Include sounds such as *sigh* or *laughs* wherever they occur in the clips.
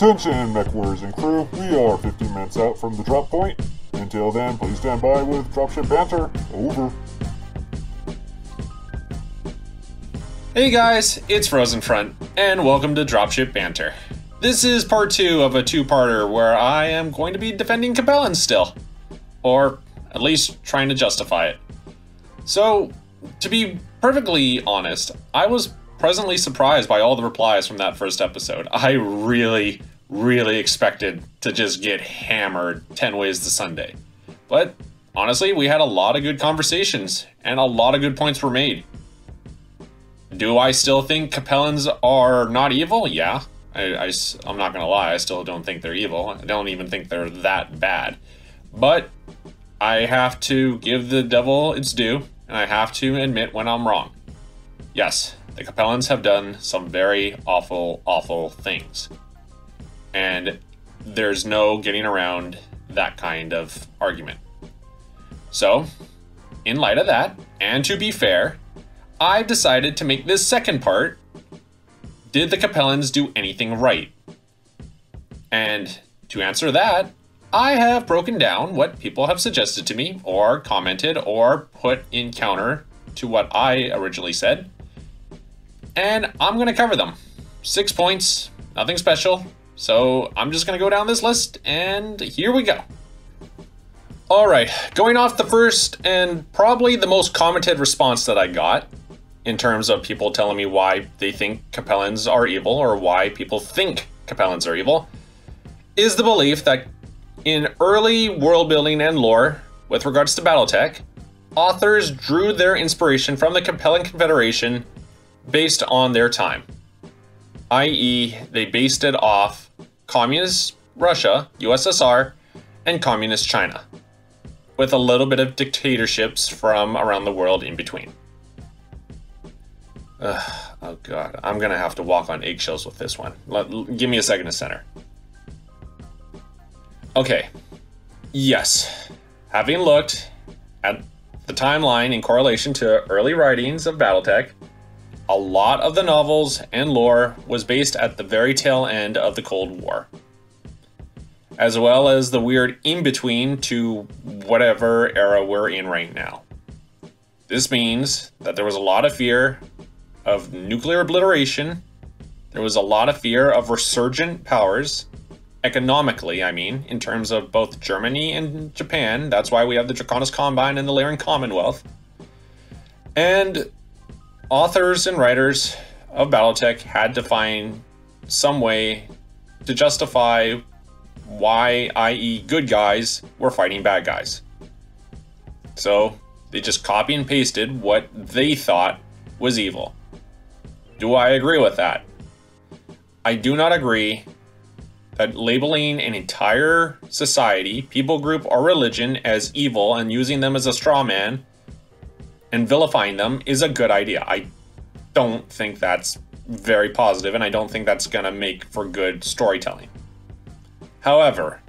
Attention, mech warriors and crew, we are 15 minutes out from the drop point. Until then, please stand by with dropship banter. Over. Hey guys, it's Frozen Front, and welcome to Dropship Banter. This is part two of a two-parter where I am going to be defending Capellan still. Or at least trying to justify it. So, to be perfectly honest, I was pleasantly surprised by all the replies from that first episode. I really, really expected to just get hammered 10 ways to Sunday. But honestly, we had a lot of good conversations, and a lot of good points were made. Do I still think Capellans are not evil? Yeah. I, I, I'm not going to lie, I still don't think they're evil. I don't even think they're that bad. But I have to give the devil its due, and I have to admit when I'm wrong. Yes, the Capellans have done some very awful, awful things. And there's no getting around that kind of argument. So, in light of that, and to be fair, I've decided to make this second part Did the Capellans do anything right? And to answer that, I have broken down what people have suggested to me, or commented, or put in counter to what I originally said. And I'm going to cover them. Six points, nothing special. So I'm just to go down this list, and here we go. Alright, going off the first and probably the most commented response that I got in terms of people telling me why they think Capellans are evil or why people think Capellans are evil is the belief that in early world building and lore, with regards to Battletech, authors drew their inspiration from the Capellan Confederation based on their time. I.e., they based it off Communist Russia, USSR, and Communist China, with a little bit of dictatorships from around the world in between. Ugh, oh god, I'm gonna have to walk on eggshells with this one. Let, give me a second to center. Okay. Yes. Having looked at the timeline in correlation to early writings of Battletech, a lot of the novels and lore was based at the very tail end of the Cold War, as well as the weird in between to whatever era we're in right now. This means that there was a lot of fear of nuclear obliteration, there was a lot of fear of resurgent powers, economically, I mean, in terms of both Germany and Japan. That's why we have the Draconis Combine and the Lyran Commonwealth. And authors and writers of Battletech had to find some way to justify why, i.e., good guys, were fighting bad guys. So they just copy and pasted what they thought was evil. Do I agree with that? I do not agree that labeling an entire society, people group, or religion as evil and using them as a straw man and vilifying them is a good idea. I don't think that's very positive, and I don't think that's going to make for good storytelling. However,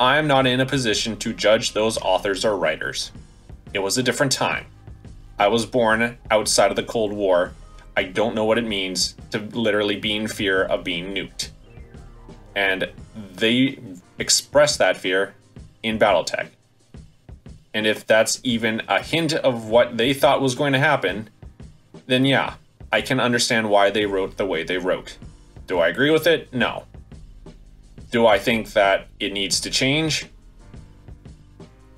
I am not in a position to judge those authors or writers. It was a different time. I was born outside of the Cold War. I don't know what it means to literally be in fear of being nuked and they express that fear in Battletech. And if that's even a hint of what they thought was going to happen, then yeah, I can understand why they wrote the way they wrote. Do I agree with it? No. Do I think that it needs to change?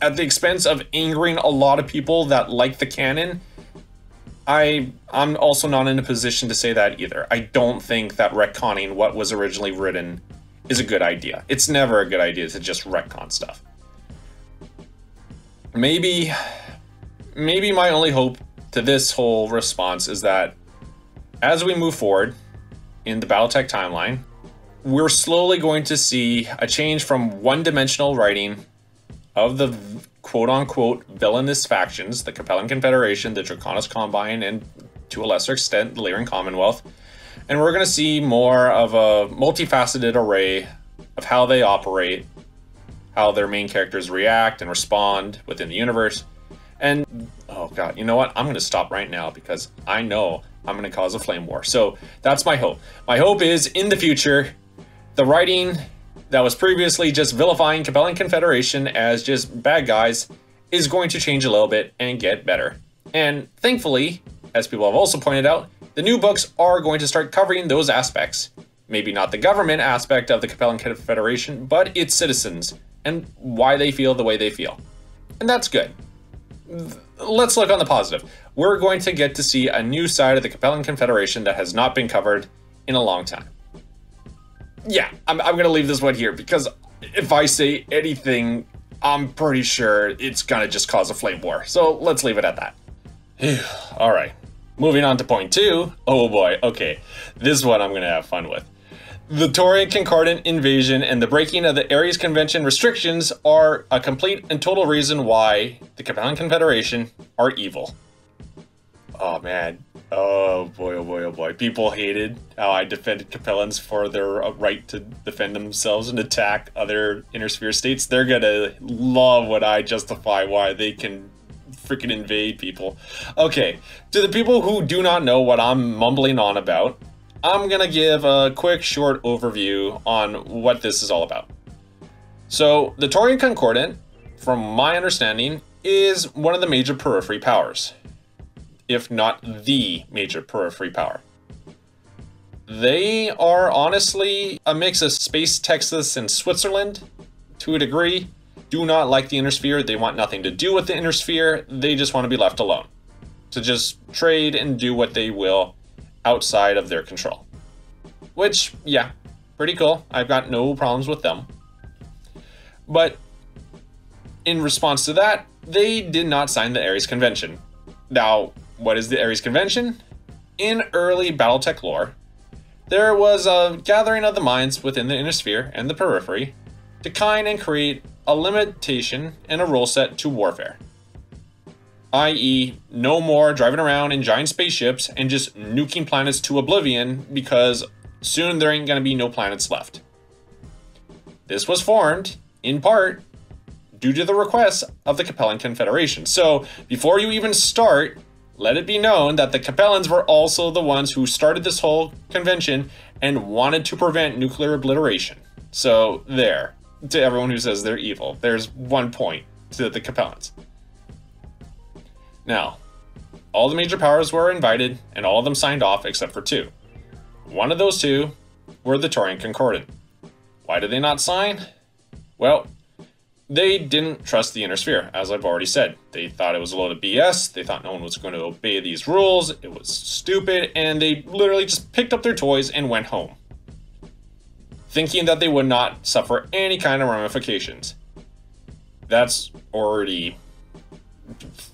At the expense of angering a lot of people that like the canon, I I'm also not in a position to say that either. I don't think that retconning what was originally written is a good idea. It's never a good idea to just retcon stuff. Maybe, maybe my only hope to this whole response is that as we move forward in the Battletech timeline, we're slowly going to see a change from one-dimensional writing of the quote-unquote villainous factions, the Capellan Confederation, the Draconis Combine, and to a lesser extent, the Lyran Commonwealth, and we're going to see more of a multifaceted array of how they operate, how their main characters react and respond within the universe. And oh god, you know what? I'm going to stop right now because I know I'm going to cause a flame war. So that's my hope. My hope is in the future The writing that was previously just vilifying Capellan Confederation as just bad guys is going to change a little bit and get better. And thankfully, as people have also pointed out, the new books are going to start covering those aspects. Maybe not the government aspect of the Capellan Confederation, but its citizens and why they feel the way they feel. And that's good. Let's look on the positive. We're going to get to see a new side of the Capellan Confederation that has not been covered in a long time. Yeah, I'm, I'm going to leave this one here because if I say anything, I'm pretty sure it's going to just cause a flame war. So let's leave it at that. All right. Moving on to point two. Oh boy, okay. This one I'm going to have fun with. The Taurian Concordant invasion and the breaking of the Ares Convention restrictions are a complete and total reason why the Capellan Confederation are evil. Oh man. Oh boy, oh boy, oh boy. People hated how I defended Capellans for their uh, right to defend themselves and attack other inner sphere states. They're gonna love when I justify why they can freaking invade people. Okay, to the people who do not know what I'm mumbling on about, I'm gonna give a quick short overview on what this is all about. So, the Taurian Concordant, from my understanding, is one of the major periphery powers, if not the major periphery power. They are honestly a mix of Space Texas and Switzerland, to a degree do not like the inner sphere. They want nothing to do with the inner sphere. They just want to be left alone to just trade and do what they will outside of their control. Which, yeah, pretty cool. I've got no problems with them. But in response to that, they did not sign the Ares Convention. Now, what is the Ares Convention? In early Battletech lore, there was a gathering of the minds within the inner sphere and the periphery to kind and create a limitation and a rule set to warfare. I.e., no more driving around in giant spaceships and just nuking planets to oblivion because soon there ain't gonna be no planets left. This was formed, in part, due to the requests of the Capellan Confederation. So, before you even start, let it be known that the Capellans were also the ones who started this whole convention and wanted to prevent nuclear obliteration. So, there to everyone who says they're evil. There's one point to the Capellans. Now, all the major powers were invited, and all of them signed off except for two. One of those two were the Taurian Concordant. Why did they not sign? Well, they didn't trust the Inner Sphere, as I've already said. They thought it was a load of BS, they thought no one was going to obey these rules, it was stupid, and they literally just picked up their toys and went home thinking that they would not suffer any kind of ramifications. That's already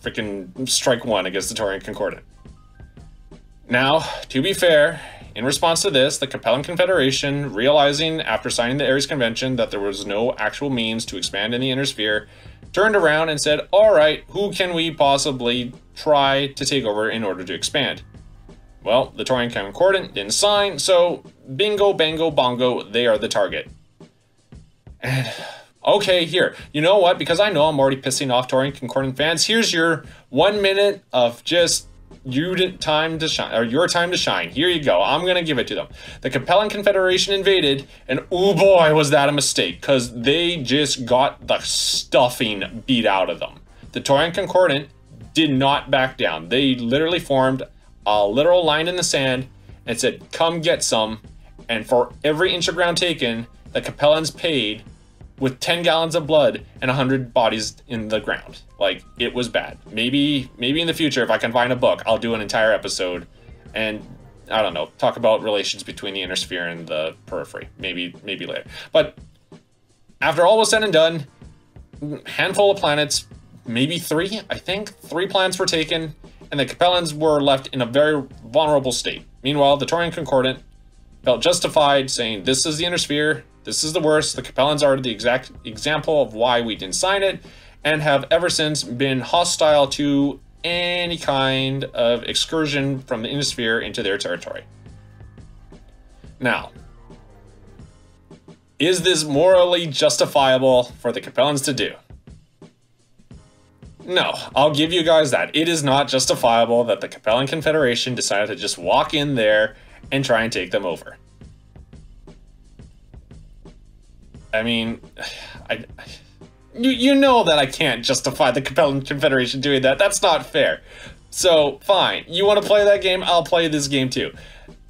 freaking strike one against the Taurian Concordant. Now, to be fair, in response to this, the Capellan Confederation, realizing after signing the Ares Convention that there was no actual means to expand in the Inner Sphere, turned around and said, Alright, who can we possibly try to take over in order to expand? Well, the Taurian Concordant didn't sign, so bingo, bango, bongo, they are the target. And, okay, here, you know what? Because I know I'm already pissing off Taurian Concordant fans, here's your one minute of just you time to shine, or your time to shine. Here you go. I'm gonna give it to them. The Capellan Confederation invaded, and oh boy, was that a mistake, because they just got the stuffing beat out of them. The Taurian Concordant did not back down. They literally formed a literal line in the sand and said, come get some. And for every inch of ground taken, the Capellans paid with 10 gallons of blood and 100 bodies in the ground. Like, it was bad. Maybe, maybe in the future, if I can find a book, I'll do an entire episode and, I don't know, talk about relations between the inner sphere and the periphery. Maybe, maybe later. But after all was said and done, handful of planets, maybe three, I think, three planets were taken and the Capellans were left in a very vulnerable state. Meanwhile, the Taurian Concordant felt justified, saying, This is the inner sphere, this is the worst. The Capellans are the exact example of why we didn't sign it, and have ever since been hostile to any kind of excursion from the inner sphere into their territory. Now, is this morally justifiable for the Capellans to do? No, I'll give you guys that. It is not justifiable that the Capellan Confederation decided to just walk in there and try and take them over. I mean, I, you, you know that I can't justify the Capellan Confederation doing that. That's not fair. So, fine. You want to play that game? I'll play this game too.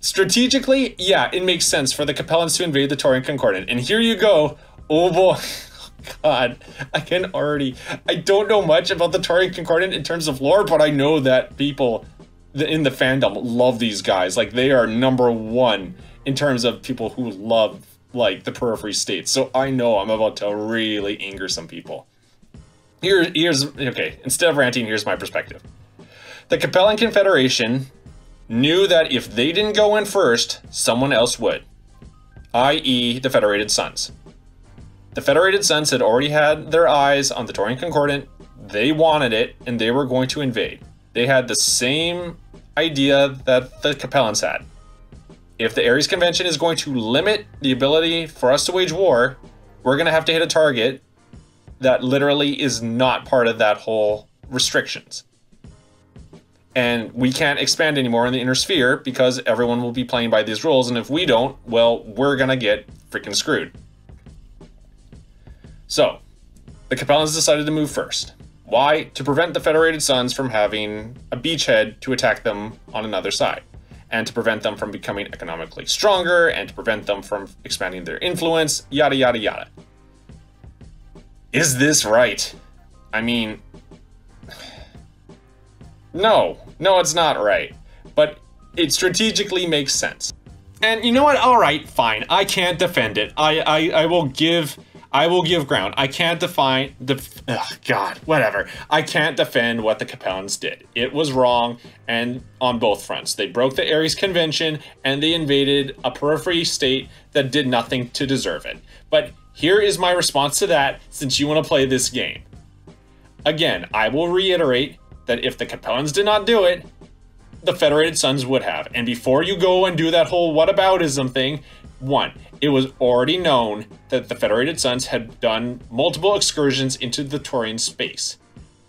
Strategically, yeah, it makes sense for the Capellans to invade the Taurian Concordant. And here you go. Oh boy. *laughs* God, I can already. I don't know much about the Taurian Concordant in terms of lore, but I know that people in the fandom love these guys. Like, they are number one in terms of people who love, like, the periphery states. So I know I'm about to really anger some people. Here, here's. Okay, instead of ranting, here's my perspective. The Capellan Confederation knew that if they didn't go in first, someone else would, i.e., the Federated Suns. The Federated Suns had already had their eyes on the Taurian Concordant, they wanted it, and they were going to invade. They had the same idea that the Capellans had. If the Ares Convention is going to limit the ability for us to wage war, we're going to have to hit a target that literally is not part of that whole restrictions and we can't expand anymore in the inner sphere because everyone will be playing by these rules, and if we don't, well, we're gonna get freaking screwed. So, the Capellans decided to move first. Why? To prevent the Federated Suns from having a beachhead to attack them on another side, and to prevent them from becoming economically stronger, and to prevent them from expanding their influence, yada yada yada. Is this right? I mean, *sighs* no, no, it's not right. But it strategically makes sense. And you know what? All right, fine. I can't defend it. I, I, I will give, I will give ground. I can't define the, ugh, God, whatever. I can't defend what the Capellans did. It was wrong, and on both fronts, they broke the Ares Convention and they invaded a periphery state that did nothing to deserve it. But here is my response to that, since you want to play this game. Again, I will reiterate that if the Capellans did not do it, the Federated Suns would have. And before you go and do that whole whataboutism thing, one, it was already known that the Federated Suns had done multiple excursions into the Taurian space.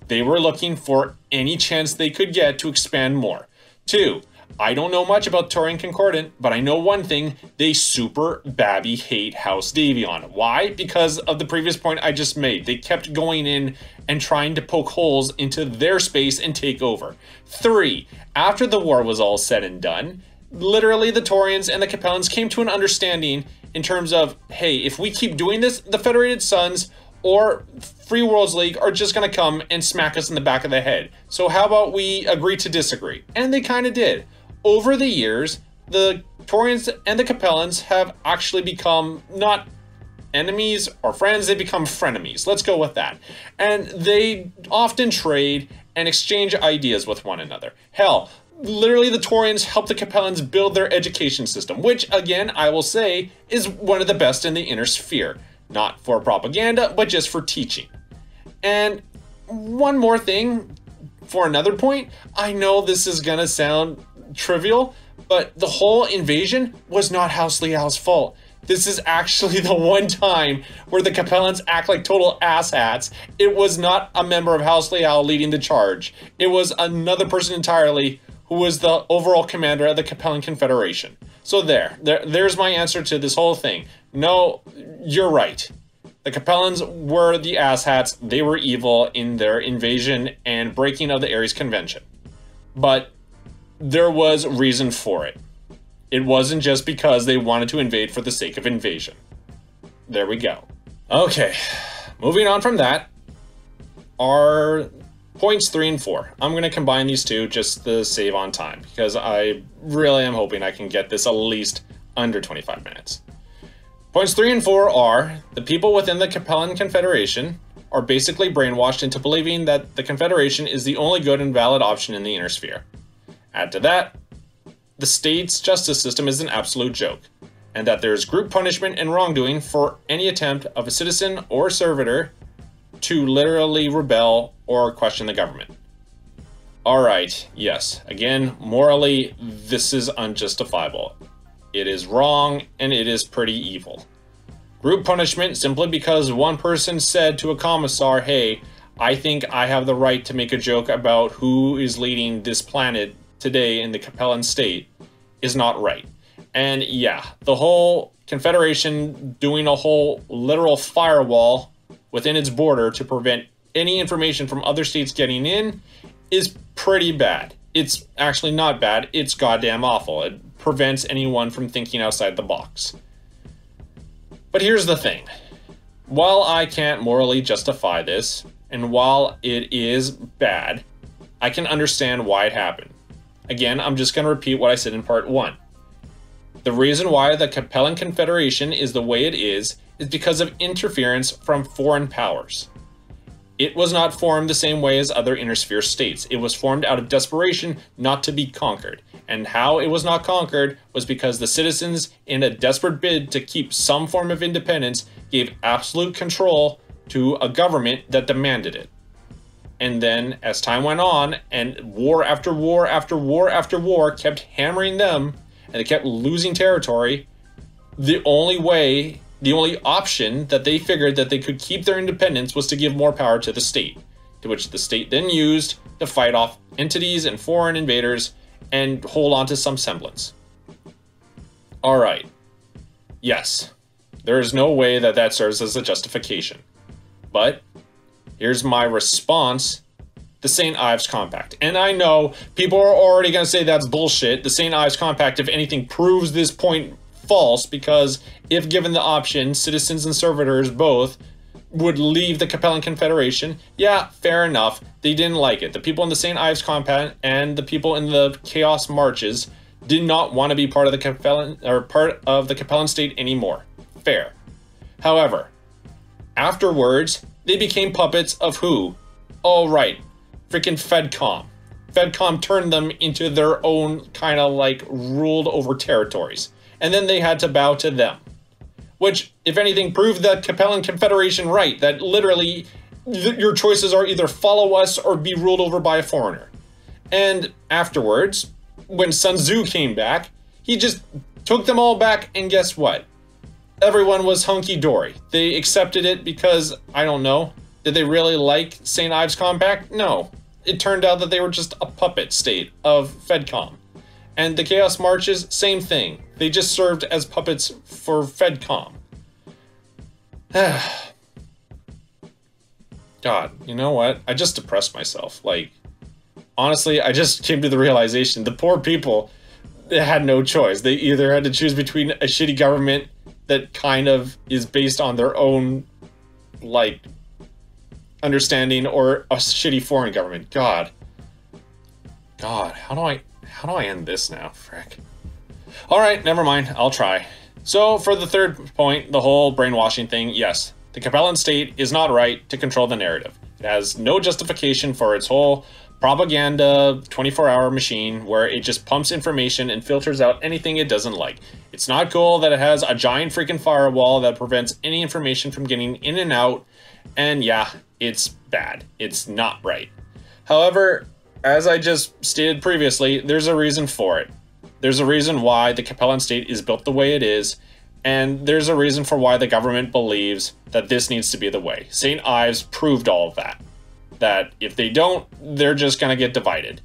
They were looking for any chance they could get to expand more. Two, I don't know much about Taurian Concordant, but I know one thing, they super babby hate House Davion. Why? Because of the previous point I just made. They kept going in and trying to poke holes into their space and take over. Three, after the war was all said and done, literally the Taurians and the Capellans came to an understanding in terms of, hey, if we keep doing this, the Federated Suns or Free Worlds League are just going to come and smack us in the back of the head. So how about we agree to disagree? And they kind of did over the years, the Taurians and the Capellans have actually become not enemies or friends, they become frenemies. Let's go with that. And they often trade and exchange ideas with one another. Hell, literally the Taurians help the Capellans build their education system, which again, I will say, is one of the best in the inner sphere. Not for propaganda, but just for teaching. And one more thing, for another point, I know this is gonna sound trivial, but the whole invasion was not House Liao's fault. This is actually *laughs* the one time where the Capellans act like total asshats. It was not a member of House Liao leading the charge. It was another person entirely who was the overall commander of the Capellan Confederation. So there, there, there's my answer to this whole thing. No, you're right. The Capellans were the asshats. They were evil in their invasion and breaking of the Ares Convention. But there was reason for it. It wasn't just because they wanted to invade for the sake of invasion. There we go. Okay, moving on from that are points three and four. I'm going to combine these two just to save on time because I really am hoping I can get this at least under 25 minutes. Points three and four are the people within the Capellan Confederation are basically brainwashed into believing that the Confederation is the only good and valid option in the inner sphere. Add to that, the state's justice system is an absolute joke, and that there is group punishment and wrongdoing for any attempt of a citizen or servitor to literally rebel or question the government. Alright, yes, again, morally, this is unjustifiable. It is wrong and it is pretty evil. Group punishment simply because one person said to a commissar, hey, I think I have the right to make a joke about who is leading this planet today in the Capellan state is not right. And yeah, the whole Confederation doing a whole literal firewall within its border to prevent any information from other states getting in is pretty bad. It's actually not bad, it's goddamn awful. It prevents anyone from thinking outside the box. But here's the thing while I can't morally justify this, and while it is bad, I can understand why it happened. Again, I'm just going to repeat what I said in part 1. The reason why the Capellan Confederation is the way it is is because of interference from foreign powers. It was not formed the same way as other Inner states. It was formed out of desperation not to be conquered. And how it was not conquered was because the citizens, in a desperate bid to keep some form of independence, gave absolute control to a government that demanded it. And then, as time went on, and war after war after war after war kept hammering them, and they kept losing territory, the only way, the only option that they figured that they could keep their independence was to give more power to the state, to which the state then used to fight off entities and foreign invaders and hold on to some semblance. All right. Yes, there is no way that that serves as a justification. But here's my response the St. Ives Compact. And I know people are already going to say that's bullshit. The St. Ives Compact, if anything, proves this point false because if given the option, citizens and servitors both would leave the Capellan Confederation. Yeah, fair enough. They didn't like it. The people in the St. Ives Compact and the people in the Chaos Marches did not want to be part of the Capellan or part of the Capellan state anymore. Fair. However, afterwards, they became puppets of who? Oh right, freaking FedCom. FedCom turned them into their own kind of like ruled over territories. And then they had to bow to them which, if anything, proved the Capellan Confederation right, that literally th- your choices are either follow us or be ruled over by a foreigner. And afterwards, when Sun Tzu came back, he just took them all back, and guess what? Everyone was hunky dory. They accepted it because, I don't know, did they really like St. Ives Compact? No. It turned out that they were just a puppet state of FedCom. And the Chaos Marches, same thing. They just served as puppets for FedCom. *sighs* God, you know what? I just depressed myself. Like, honestly, I just came to the realization the poor people they had no choice. They either had to choose between a shitty government that kind of is based on their own, like, understanding or a shitty foreign government. God. God, how do I how do I end this now? Frick. Alright, never mind. I'll try. So, for the third point, the whole brainwashing thing, yes, the Capellan state is not right to control the narrative. It has no justification for its whole propaganda 24 hour machine where it just pumps information and filters out anything it doesn't like. It's not cool that it has a giant freaking firewall that prevents any information from getting in and out. And yeah, it's bad. It's not right. However, as I just stated previously, there's a reason for it. There's a reason why the Capellan state is built the way it is, and there's a reason for why the government believes that this needs to be the way. St. Ives proved all of that. That if they don't, they're just going to get divided.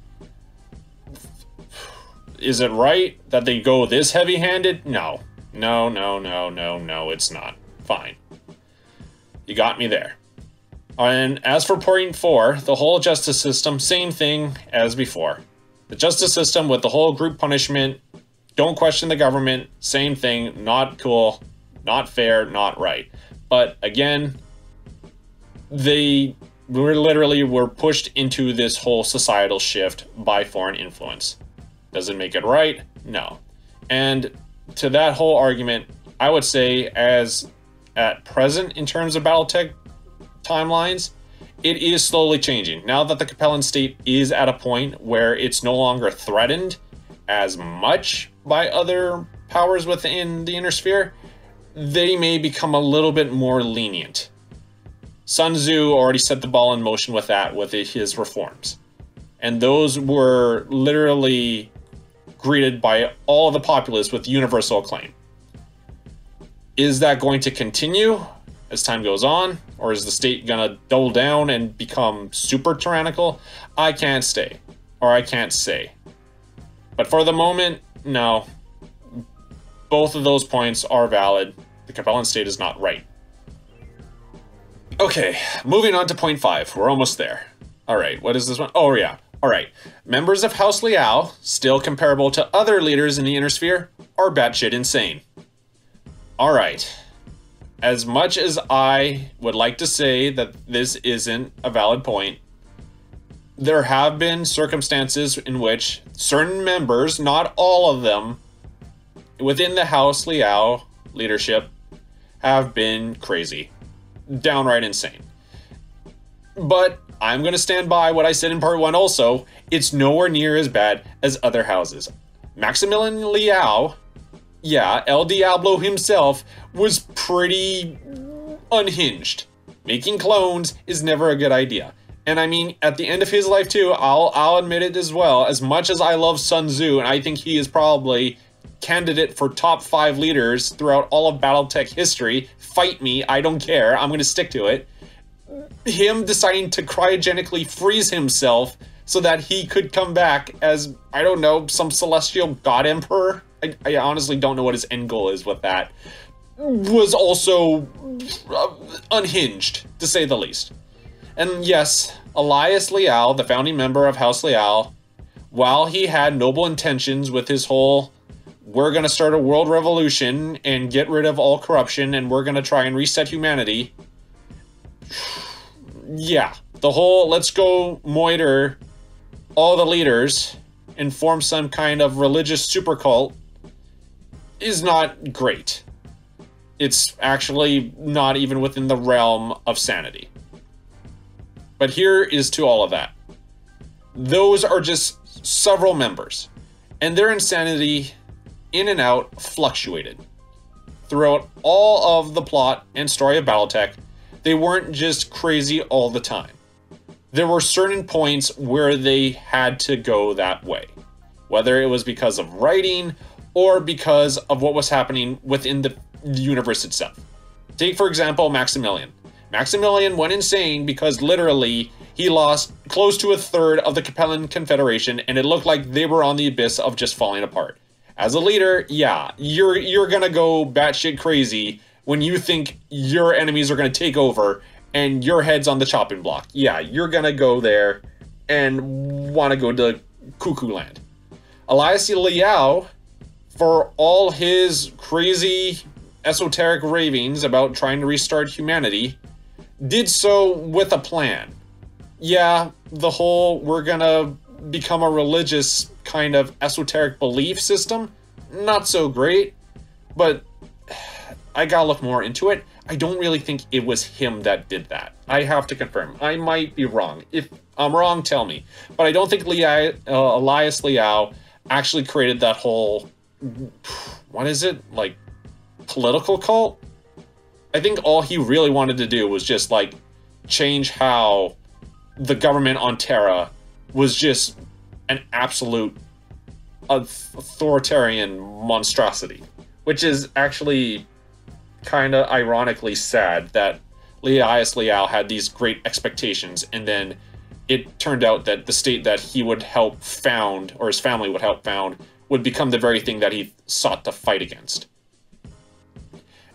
Is it right that they go this heavy handed? No. No, no, no, no, no, it's not. Fine. You got me there. And as for point four, the whole justice system, same thing as before. The justice system with the whole group punishment, don't question the government, same thing, not cool, not fair, not right. But again, they were literally were pushed into this whole societal shift by foreign influence. Does it make it right? No. And to that whole argument, I would say as at present in terms of Battletech timelines, it is slowly changing. Now that the Capellan state is at a point where it's no longer threatened as much by other powers within the inner sphere, they may become a little bit more lenient. Sun Tzu already set the ball in motion with that, with his reforms. And those were literally greeted by all the populace with universal acclaim. Is that going to continue? as time goes on? Or is the state gonna double down and become super tyrannical? I can't stay. Or I can't say. But for the moment, no. both of those points are valid. The Capellan state is not right. Okay, moving on to point five. We're almost there. All right, what is this one? Oh, yeah. All right. Members of House Liao, still comparable to other leaders in the Inner Sphere, are batshit insane. All right. As much as I would like to say that this isn't a valid point, there have been circumstances in which certain members, not all of them, within the House Liao leadership have been crazy. Downright insane. But I'm going to stand by what I said in part one also. It's nowhere near as bad as other houses. Maximilian Liao, yeah, El Diablo himself, was pretty unhinged. Making clones is never a good idea. And I mean, at the end of his life too, I'll I'll admit it as well. As much as I love Sun Tzu, and I think he is probably candidate for top five leaders throughout all of BattleTech history. Fight me, I don't care. I'm going to stick to it. Him deciding to cryogenically freeze himself so that he could come back as, I don't know, some celestial god emperor. I, I honestly don't know what his end goal is with that. Was also uh, unhinged, to say the least. And yes, Elias Liao, the founding member of House Liao, while he had noble intentions with his whole we're going to start a world revolution and get rid of all corruption and we're going to try and reset humanity. yeah, the whole let's go moiter all the leaders and form some kind of religious super cult is not great. It's actually not even within the realm of sanity. But here is to all of that. Those are just several members, and their insanity in and out fluctuated. Throughout all of the plot and story of Battletech, they weren't just crazy all the time. There were certain points where they had to go that way, whether it was because of writing or because of what was happening within the universe itself. Take, for example, Maximilian. Maximilian went insane because literally he lost close to a third of the Capellan Confederation and it looked like they were on the abyss of just falling apart. As a leader, yeah, you're you're gonna go batshit crazy when you think your enemies are gonna take over and your head's on the chopping block. Yeah, you're gonna go there and want to go to cuckoo land. Elias Liao, for all his crazy esoteric ravings about trying to restart humanity, did so with a plan. Yeah, the whole we're gonna become a religious kind of esoteric belief system, not so great. But I gotta look more into it. I don't really think it was him that did that. I have to confirm. I might be wrong. If I'm wrong, tell me. But I don't think uh, Elias Liao actually created that whole. What is it? Like, political cult? I think all he really wanted to do was just, like, change how the government on Terra was just an absolute authoritarian monstrosity, which is actually kind of ironically sad that Elias Liao had these great expectations and then it turned out that the state that he would help found or his family would help found would become the very thing that he sought to fight against.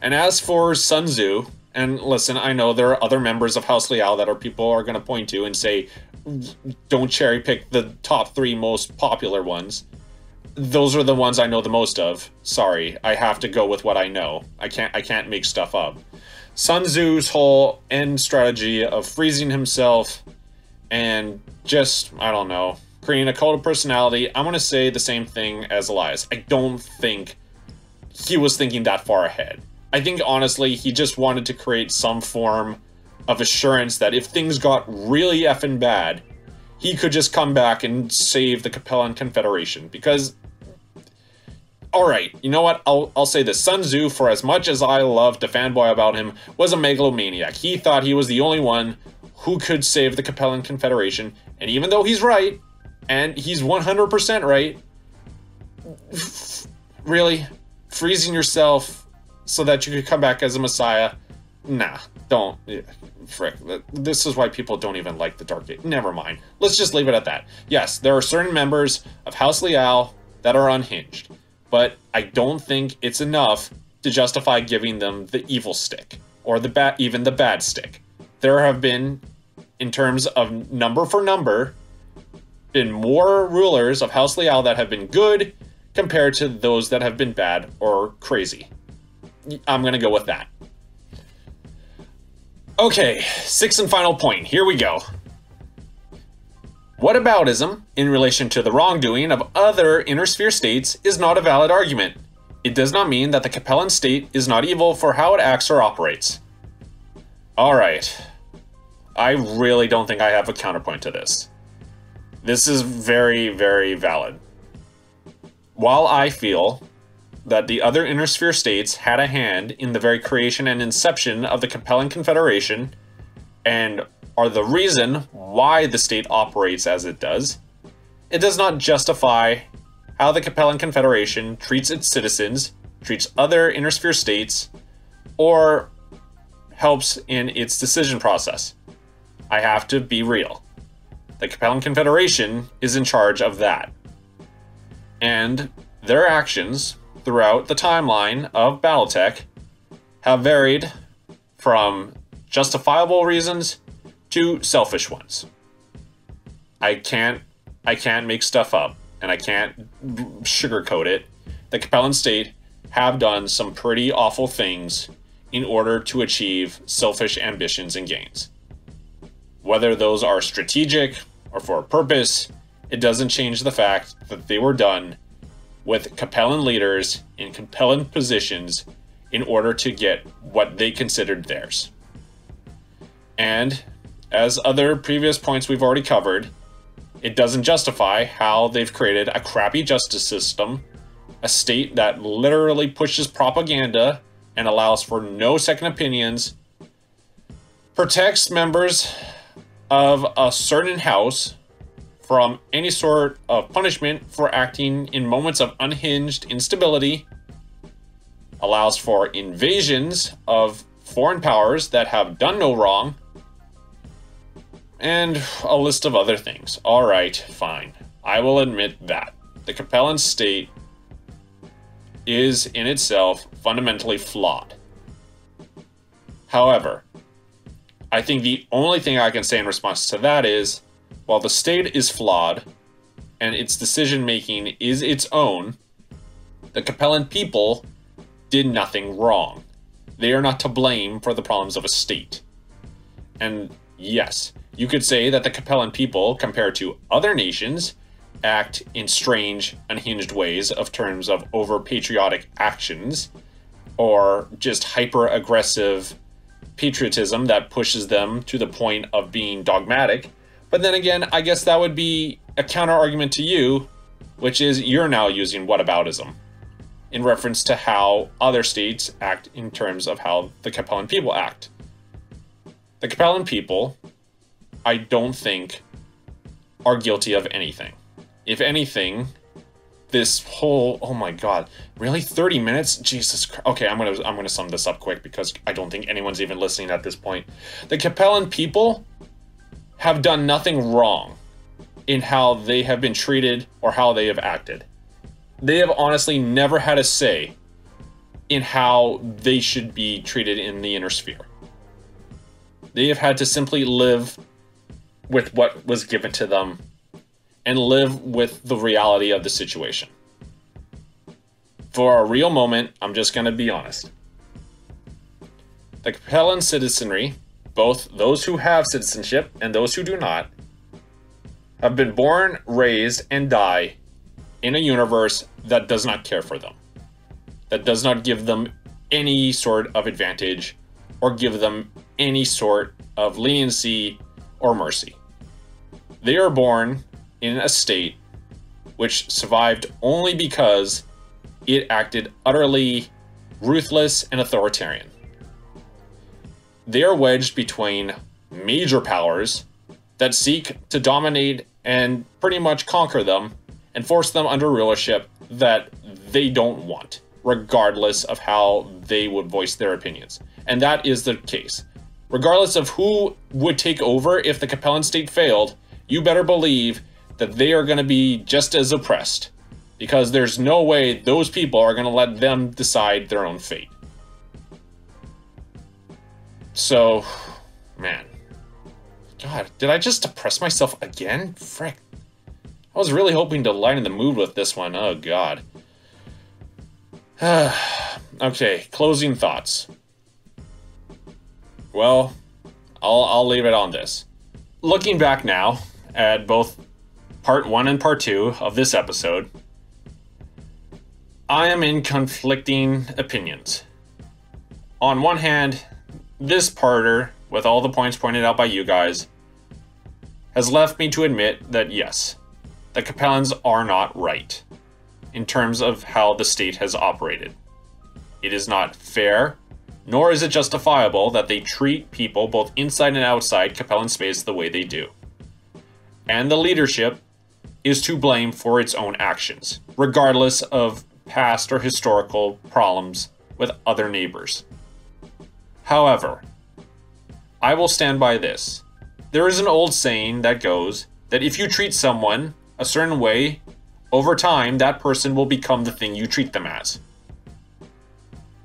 And as for Sun Tzu, and listen, I know there are other members of House Liao that are people are going to point to and say, don't cherry pick the top three most popular ones. Those are the ones I know the most of. Sorry, I have to go with what I know. I can't I can't make stuff up. Sun Tzu's whole end strategy of freezing himself and just I don't know, creating a cult of personality. I'm gonna say the same thing as Elias. I don't think he was thinking that far ahead. I think honestly he just wanted to create some form of assurance that if things got really effing bad, he could just come back and save the Capellan Confederation. Because, all right, you know what? I'll, I'll say this. Sun Tzu, for as much as I love to fanboy about him, was a megalomaniac. He thought he was the only one who could save the Capellan Confederation. And even though he's right, and he's 100% right, really, freezing yourself so that you could come back as a messiah, nah, don't. Frick. This is why people don't even like the Dark Age. Never mind. Let's just leave it at that. Yes, there are certain members of House Liao that are unhinged. but I don't think it's enough to justify giving them the evil stick or the even the bad stick. There have been, in terms of number for number, been more rulers of House Liao that have been good compared to those that have been bad or crazy. I'm gonna go with that. Okay, sixth and final point. Here we go. What Whataboutism, in relation to the wrongdoing of other inner sphere states, is not a valid argument. It does not mean that the Capellan state is not evil for how it acts or operates. Alright. I really don't think I have a counterpoint to this. This is very, very valid. While I feel that the other inner sphere states had a hand in the very creation and inception of the Capellan Confederation and are the reason why the state operates as it does, it does not justify how the Capellan Confederation treats its citizens, treats other inner sphere states, or helps in its decision process. I have to be real. The Capellan Confederation is in charge of that. And their actions throughout the timeline of Battletech have varied from justifiable reasons to selfish ones. I can't I can't make stuff up and I can't sugarcoat it. The Capellan state have done some pretty awful things in order to achieve selfish ambitions and gains. Whether those are strategic or for a purpose, it doesn't change the fact that they were done with Capellan leaders in Capellan positions in order to get what they considered theirs. And, as other previous points we've already covered, it doesn't justify how they've created a crappy justice system, a state that literally pushes propaganda and allows for no second opinions, protects members of a certain house from any sort of punishment for acting in moments of unhinged instability, allows for invasions of foreign powers that have done no wrong, and a list of other things. Alright, fine. I will admit that. The Capellan state is in itself fundamentally flawed. However, I think the only thing I can say in response to that is while the state is flawed and its decision making is its own, the Capellan people did nothing wrong. They are not to blame for the problems of a state. And yes, you could say that the Capellan people, compared to other nations, act in strange, unhinged ways of terms of over patriotic actions or just hyper aggressive patriotism that pushes them to the point of being dogmatic. But then again, I guess that would be a counter argument to you, which is you're now using whataboutism in reference to how other states act in terms of how the Capellan people act. The Capellan people, I don't think, are guilty of anything. If anything, this whole oh my god really 30 minutes jesus Christ. okay i'm gonna i'm gonna sum this up quick because i don't think anyone's even listening at this point the capellan people have done nothing wrong in how they have been treated or how they have acted. They have honestly never had a say in how they should be treated in the inner sphere. They have had to simply live with what was given to them and live with the reality of the situation. For a real moment, I'm just going to be honest. The Capellan citizenry both those who have citizenship and those who do not, have been born, raised, and die in a universe that does not care for them, that does not give them any sort of advantage or give them any sort of leniency or mercy. They are born in a state which survived only because it acted utterly ruthless and authoritarian they are wedged between major powers that seek to dominate and pretty much conquer them and force them under rulership that they don't want, regardless of how they would voice their opinions. And that is the case. Regardless of who would take over if the Capellan state failed, you better believe that they are going to be just as oppressed. because there's no way those people are going to let them decide their own fate. So, man. God, did I just depress myself again? Frick. I was really hoping to lighten the mood with this one. Oh, God. *sighs* okay, closing thoughts. Well, I'll, I'll leave it on this. Looking back now at both part one and part two of this episode, I am in conflicting opinions. On one hand, this parter, with all the points pointed out by you guys, has left me to admit that yes, the Capellans are not right in terms of how the state has operated. It is not fair, nor is it justifiable that they treat people both inside and outside Capellan space the way they do. And the leadership is to blame for its own actions, regardless of past or historical problems with other neighbors. However, I will stand by this. There is an old saying that goes that if you treat someone a certain way, over time that person will become the thing you treat them as.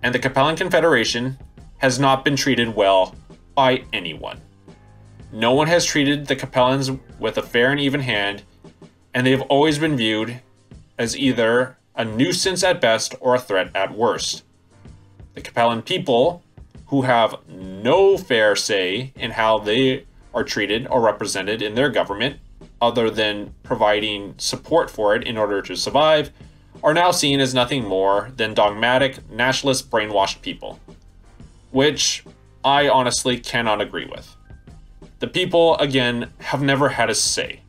And the Capellan Confederation has not been treated well by anyone. No one has treated the Capellans with a fair and even hand, and they have always been viewed as either a nuisance at best or a threat at worst. The Capellan people, who have no fair say in how they are treated or represented in their government, other than providing support for it in order to survive, are now seen as nothing more than dogmatic, nationalist, brainwashed people. Which I honestly cannot agree with. The people, again, have never had a say,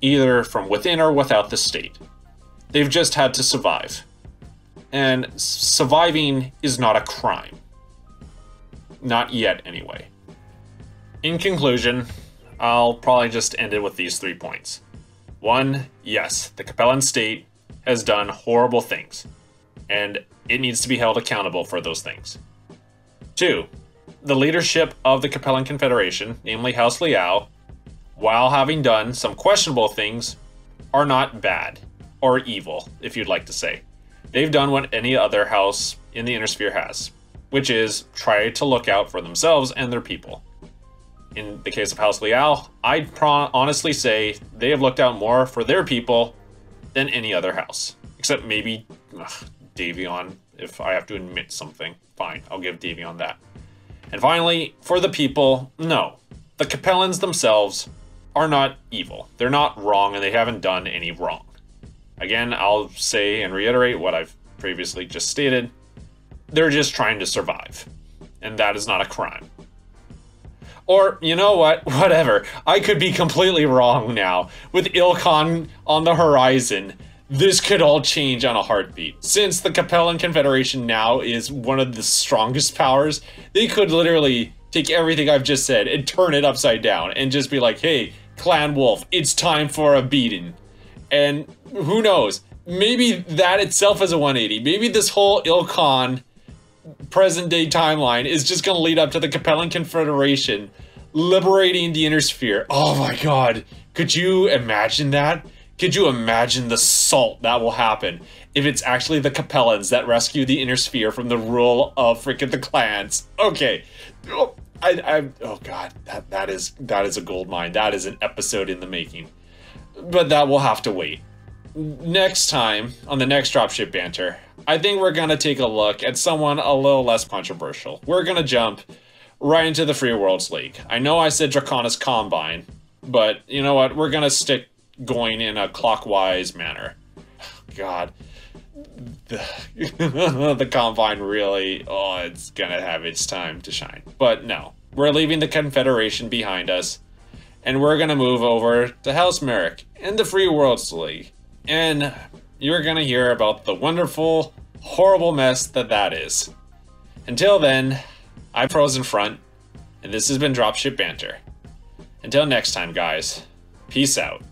either from within or without the state. They've just had to survive. And surviving is not a crime. Not yet, anyway. In conclusion, I'll probably just end it with these three points. One, yes, the Capellan state has done horrible things, and it needs to be held accountable for those things. Two, the leadership of the Capellan Confederation, namely House Liao, while having done some questionable things, are not bad or evil, if you'd like to say. They've done what any other house in the Inner Sphere has, which is try to look out for themselves and their people. In the case of House Liao, I'd honestly say they have looked out more for their people than any other house. Except maybe ugh, Davion, if I have to admit something. Fine, I'll give Davion that. And finally, for the people, no. The Capellans themselves are not evil. They're not wrong, and they haven't done any wrong. Again, I'll say and reiterate what I've previously just stated. They're just trying to survive. And that is not a crime. Or, you know what? *laughs* Whatever. I could be completely wrong now. With Ilkhan on the horizon, this could all change on a heartbeat. Since the Capellan Confederation now is one of the strongest powers, they could literally take everything I've just said and turn it upside down and just be like, hey, Clan Wolf, it's time for a beating. And who knows? Maybe that itself is a 180. Maybe this whole Ilkhan present day timeline is just going to lead up to the Capellan Confederation liberating the Inner Sphere. Oh my god. Could you imagine that? Could you imagine the salt that will happen if it's actually the Capellans that rescue the Inner Sphere from the rule of freaking the clans? Okay. Oh, I, I, oh god, that, that is that is a gold mine. That is an episode in the making. But that will have to wait. Next time on the next dropship banter, I think we're gonna take a look at someone a little less controversial. We're gonna jump right into the Free Worlds League. I know I said Draconis Combine, but you know what? We're gonna stick going in a clockwise manner. *sighs* God. The, *laughs* the Combine really, oh, it's gonna have its time to shine. But no, we're leaving the Confederation behind us, and we're gonna move over to House Marik and the Free Worlds League. And you're gonna hear about the wonderful, horrible mess that that is. Until then, I'm Frozen Front, and this has been Dropship Banter. Until next time, guys, peace out.